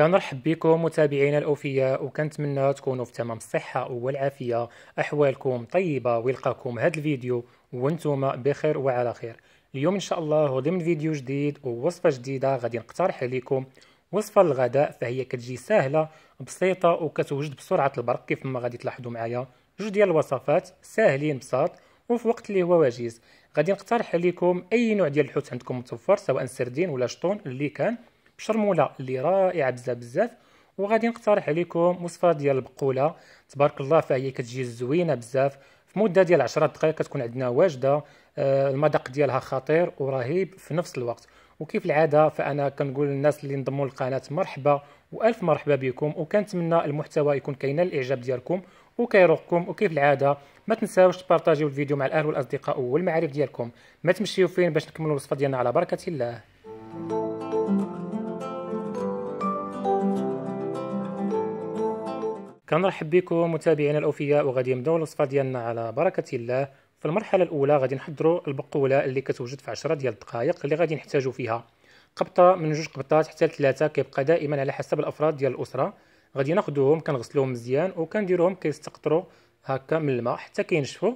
كنرحب بكم متابعينا الأوفياء وكنتمنى تكونوا في تمام الصحة والعافية. أحوالكم طيبة ويلقاكم هذا الفيديو وأنتم بخير وعلى خير. اليوم إن شاء الله ضمن فيديو جديد ووصفة جديدة غادي نقترح عليكم وصفة للغداء فهي كتجي سهلة بسيطة وكتوجد بسرعة البرق كيف ما غادي تلاحظوا معايا. جوج ديال الوصفات ساهلين بساط وفي وقت اللي هو وجيز غادي نقترح عليكم أي نوع ديال الحوت عندكم متوفر سواء سردين ولا شطون اللي كان بشرمولة اللي رائعة بزاف بزاف وغادي نقترح عليكم وصفة ديال البقولة. تبارك الله فهي كتجي زوينة بزاف. في مدة ديال 10 دقائق كتكون عندنا واجدة. آه المذاق ديالها خطير ورهيب في نفس الوقت. وكيف العادة فأنا كنقول للناس اللي انضموا للقناة مرحبا وألف مرحبا بكم. وكنتمنى المحتوى يكون كاين الاعجاب ديالكم وكيروقكم. وكيف العادة ما تنساوش تبارطاجيو الفيديو مع الأهل والأصدقاء والمعارف ديالكم. ما تمشيو فين باش نكملوا الوصفة ديالنا على بركة الله. كنرحب بكم متابعينا الأوفياء وغادي نبداو الوصفة ديالنا على بركة الله. في المرحلة الأولى غادي نحضروا البقولة اللي كتوجد في 10 ديال الدقائق اللي غادي نحتاجوا فيها. قبطة من جوج قبطات حتى لثلاثة كيبقى دائما على حسب الأفراد ديال الأسرة. غادي ناخذوهم كنغسلوهم مزيان وكنديروهم كيستقطروا هكا من الماء حتى كينشفوا.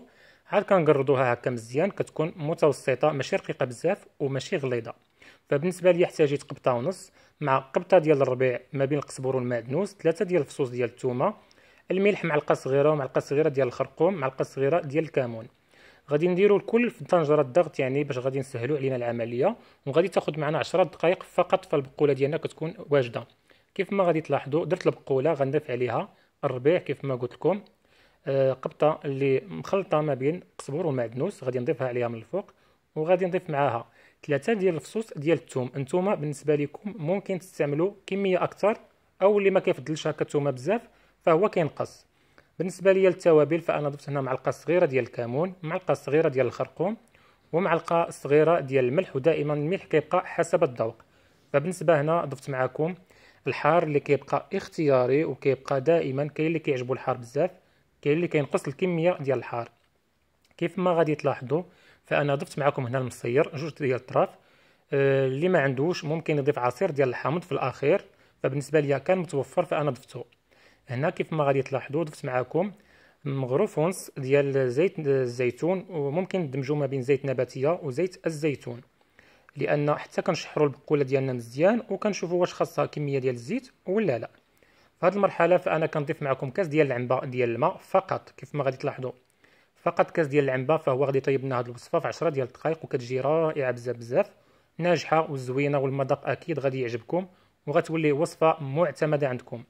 عاد كنقرضوها هكا مزيان كتكون متوسطة ماشي رقيقة بزاف وماشي غليظة. فبالنسبة لي احتاجيت قبطة ونص. مع قبطة ديال الربيع ما بين القزبر والمعدنوس ثلاثة ديال الفصوص ديال الثومه الملح معلقه صغيرة ومعلقه صغيرة ديال الخرقوم معلقه صغيرة ديال الكمون. غادي نديرو الكل في طنجرة الضغط يعني باش غادي نسهلوا علينا العملية. وغادي تاخذ معنا 10 دقائق فقط فالبقولة ديالنا كتكون واجدة. كيف ما غادي تلاحظوا درت البقولة غنضيف عليها الربيع كيف ما قلت لكم. آه قبطة اللي مخلطة ما بين قزبر ومعدنوس غادي نضيفها عليها من الفوق. وغادي نضيف معاها ثلاثة ديال الفصوص ديال الثوم. أنتم بالنسبة لكم ممكن تستعملوا كمية أكثر أو اللي ما كيفضلش هكا الثومة بزاف. فهو كينقص. بالنسبة لي للتوابل فأنا ضفت هنا معلقة صغيرة ديال الكمون معلقة صغيرة ديال الخرقوم ومعلقة صغيرة ديال الملح ودائما الملح كيبقى حسب الذوق. فبالنسبة هنا ضفت معكم الحار اللي كيبقى اختياري وكيبقى دائما كاين اللي كيعجبو الحار بزاف كاين اللي كينقص الكمية ديال الحار. كيف ما غادي تلاحظوا فأنا ضفت معكم هنا المصير جوج ديال الطراف آه اللي ما عندوش ممكن يضيف عصير ديال الحامض في الأخير. فبالنسبة ليا كان متوفر فأنا ضفته هنا كيف ما غادي تلاحظوا ضفت معكم مغروف ونص ديال زيت الزيتون وممكن تدمجوا ما بين زيت نباتية وزيت الزيتون. لأن حتى كنشحروا البقولة ديالنا مزيان وكنشوفوا واش خاصها كمية ديال الزيت ولا لا. في هذه المرحلة فأنا كنضيف معكم كاس ديال العنبة ديال الماء فقط كيف ما غادي تلاحظوا. فقط كاس ديال العنبة فهو غادي يطيب لنا هذه الوصفة في 10 ديال الدقائق وكتجي رائعة بزاف بزاف ناجحة وزوينة والمذاق أكيد غادي يعجبكم وغتولي وصفة معتمدة عندكم.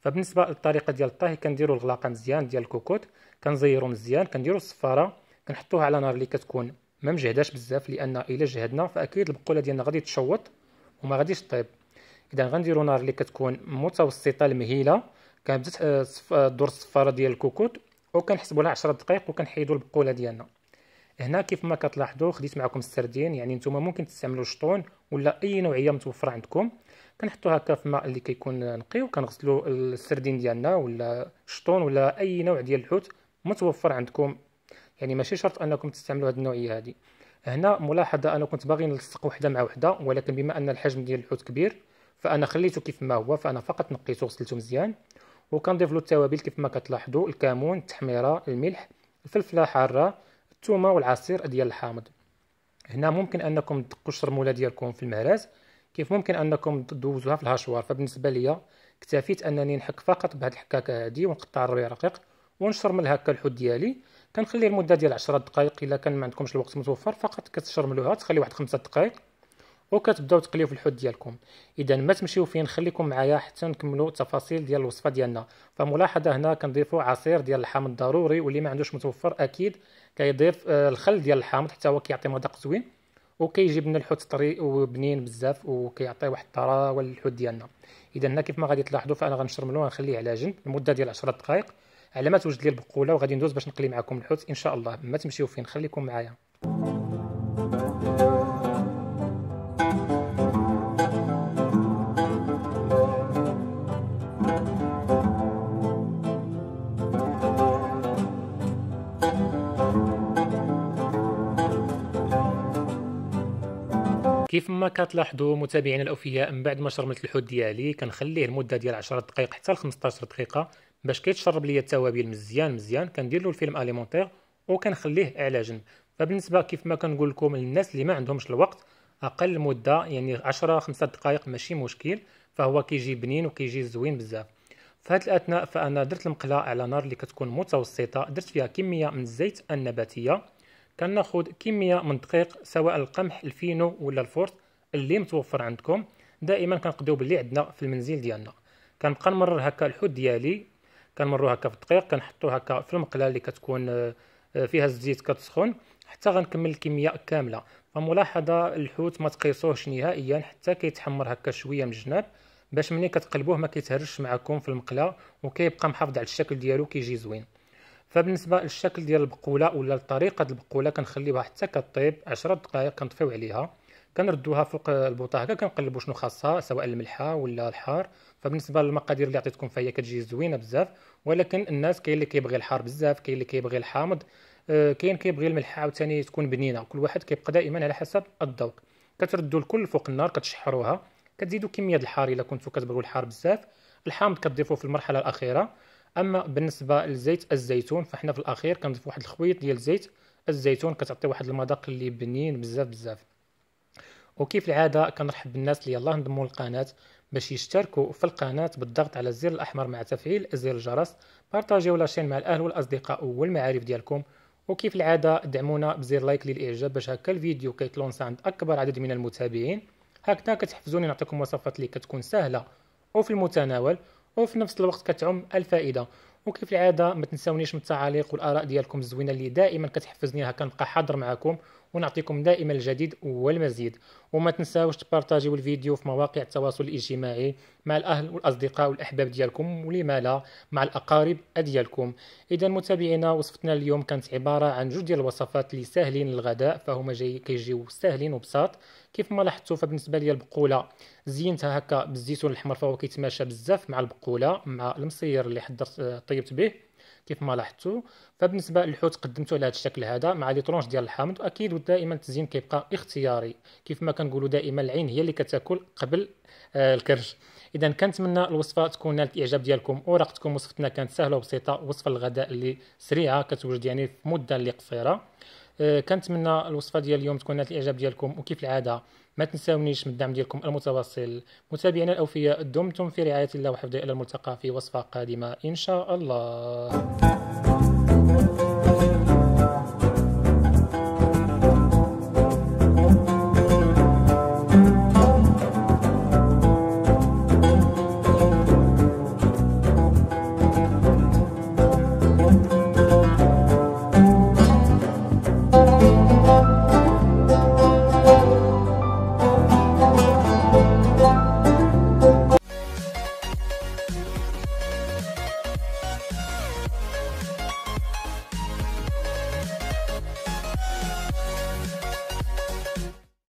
فبالنسبة للطريقة ديال الطهي كنديروا الغلاقة مزيان ديال الكوكوط كنزيروا مزيان كنديروا الصفارة كنحطوها على نار اللي كتكون ما مجهداش بزاف لأن إلا جهدنا فأكيد البقولة ديالنا غادي تشوط وما غاديش طيب. إذا غنديروا نار اللي كتكون متوسطة المهيلة كنبدأ آه، دور الصفارة ديال الكوكوط وكنحسبوا لها 10 دقائق وكنحيدوا البقولة ديالنا. هنا كيف ما كتلاحظوا خديت معكم السردين يعني نتوما ممكن تستعملوا شطون ولا أي نوعية متوفرة عندكم. كنحطو هكا في الماء اللي كيكون نقي وكنغسلو السردين ديالنا ولا الشطون ولا أي نوع ديال الحوت متوفر عندكم. يعني ماشي شرط أنكم تستعملوا هذه النوعية هذه هنا ملاحظة أنا كنت باغي نلصق وحدة مع وحدة ولكن بما أن الحجم ديال الحوت كبير فأنا خليته كيف ما هو فأنا فقط نقيته وغسلته مزيان. وكنضيف له التوابل كيف ما كتلاحظوا الكمون التحميرة الملح الفلفلة حارة الثومه والعصير ديال الحامض. هنا ممكن أنكم تدقوا الشرمولة ديالكم في المهراز. كيف ممكن أنكم تدوزوها في الهاشوار؟ فبالنسبة ليا اكتفيت أنني نحك فقط بهذه الحكاكة هذه ونقطع الربيع رقيق ونشرمل هكا الحوت ديالي. كنخلي المدة ديال 10 دقائق إلا كان ما عندكمش الوقت متوفر فقط كتشرملوها تخلي واحد 5 دقائق وكتبداو تقليو في الحوت ديالكم. إذا ما تمشيو فين خليكم معايا حتى نكملوا التفاصيل ديال الوصفة ديالنا. فملاحظة هنا كنضيفوا عصير ديال الحامض ضروري واللي ما عندوش متوفر أكيد. كيضيف آه، الخل ديال الحامض حتى هو كيعطي مذاق زوين وكيجيب لنا الحوت طري وبنين بزاف وكيعطي واحد الطراوه للحوت ديالنا. إذا هنا كيف ما غادي تلاحظوا فأنا غنشرملو غنخليه على جنب لمدة ديال 10 دقائق على ما توجد لي البقولة وغادي ندوز باش نقلي معكم الحوت إن شاء الله. ما تمشيو فين خليكم معايا. كيف ما كتلاحظوا متابعينا الأوفياء من بعد ما شرمت الحوت ديالي. كنخليه لمده ديال 10 دقائق حتى ل 15 دقيقة باش كيتشرب ليا التوابل مزيان مزيان. كندير له الفيلم اليمونتير وكنخليه على جنب. فبالنسبة كيف ما كنقول لكم للناس اللي ما عندهمش الوقت أقل مدة يعني 10 5 دقائق ماشي مشكل فهو كيجي بنين وكيجي زوين بزاف. هذه الأثناء فأنا درت المقلة على نار اللي كتكون متوسطة درت فيها كمية من الزيت النباتية. كناخذ كمية من الدقيق سواء القمح الفينو ولا la force اللي متوفر عندكم. دائما كنقضيو باللي عندنا في المنزل ديالنا. كنبقى نمرر هكا الحوت ديالي كنمرو هكا في الدقيق كنحطو هكا في المقله اللي كتكون آه، فيها الزيت كتسخن حتى غنكمل الكمية كاملة. فملاحظة الحوت ما تقيسوهش نهائيا حتى كيتحمر هكا شوية من الجناب. باش ملي كتقلبوه ما كيتهرش معكم في المقله وكيبقى محافظ على الشكل ديالو كيجي زوين. فبالنسبة للشكل ديال البقولة ولا لطريقة البقولة كنخليوها حتى كطيب 10 دقائق كنطفيو عليها. كنردوها فوق البوطة هكا كنقلبوا شنو خاصها سواء الملحة ولا الحار. فبالنسبة للمقادير اللي عطيتكم فهي كتجي زوينة بزاف. ولكن الناس كاين اللي كيبغي الحار بزاف كاين اللي كيبغي الحامض. آه، كاين كيبغي الملحة عاوتاني تكون بنينة. كل واحد كيبقى دائما على حسب الذوق. كتردوا الكل فوق النار كتشحروها. كتزيدوا كمية الحار إلا كنتو كتبغيو الحار بزاف. الحامض كتضيفوه في المرحلة الأخيرة. أما بالنسبة لزيت الزيتون فحنا في الأخير كنضيف واحد الخويط ديال زيت الزيتون كتعطي واحد المذاق اللي بنين بزاف بزاف. وكيف العادة؟ كنرحب بالناس اللي يلاه انضموا للقناه باش يشتركوا في القناة بالضغط على الزر الأحمر مع تفعيل زر الجرس. بارطاجيو la chaîne مع الأهل والأصدقاء والمعارف ديالكم. وكيف العادة؟ دعمونا بزر like للإعجاب باش هكا الفيديو كيتلونسا عند أكبر عدد من المتابعين. هكذا كتحفزوني نعطيكم وصفات اللي كتكون سهلة وفي المتناول. وفي نفس الوقت كتعم الفائدة. وكيف العادة؟ ما تنساونيش من التعاليق والآراء ديالكم الزوينة اللي دائما كتحفزني هكا نبقى حاضر معكم ونعطيكم دائما الجديد والمزيد. وما تنساوش تبارطاجيو الفيديو في مواقع التواصل الاجتماعي مع الأهل والأصدقاء والأحباب ديالكم ولما لا مع الأقارب ديالكم. إذا متابعينا وصفتنا اليوم كانت عبارة عن جوج ديال الوصفات اللي ساهلين للغداء فهما جاي كيجيو ساهلين وبساط. كيف ما لاحظتوا فبالنسبة لي البقولة زينتها هكا بالزيتون الأحمر فهو كيتماشى بزاف مع البقولة مع المصير اللي حضرت طيبت به. كيف ما لاحظتوا. فبالنسبة للحوت قدمته على هذا الشكل هذا مع لي طرونش ديال الحامض وأكيد دائما التزيين كيبقى اختياري. كيف ما كنقولوا دائما العين هي اللي كتاكل قبل آه الكرش إذا كنتمنى الوصفة تكون نالت الاعجاب ديالكم ورقتكم وصفتنا كانت سهلة وبسيطة وصفه الغداء اللي سريعة كتوجد يعني في مدة اللي قصيرة. كنتمنى الوصفة ديال اليوم تكون نالت الإعجاب ديالكم وكيف العادة؟ ما تنساونيش من الدعم ديالكم المتواصل. متابعينا الأوفياء دمتم في رعاية الله وحفظه إلى الملتقى في وصفة قادمة إن شاء الله.